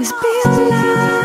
always be alive.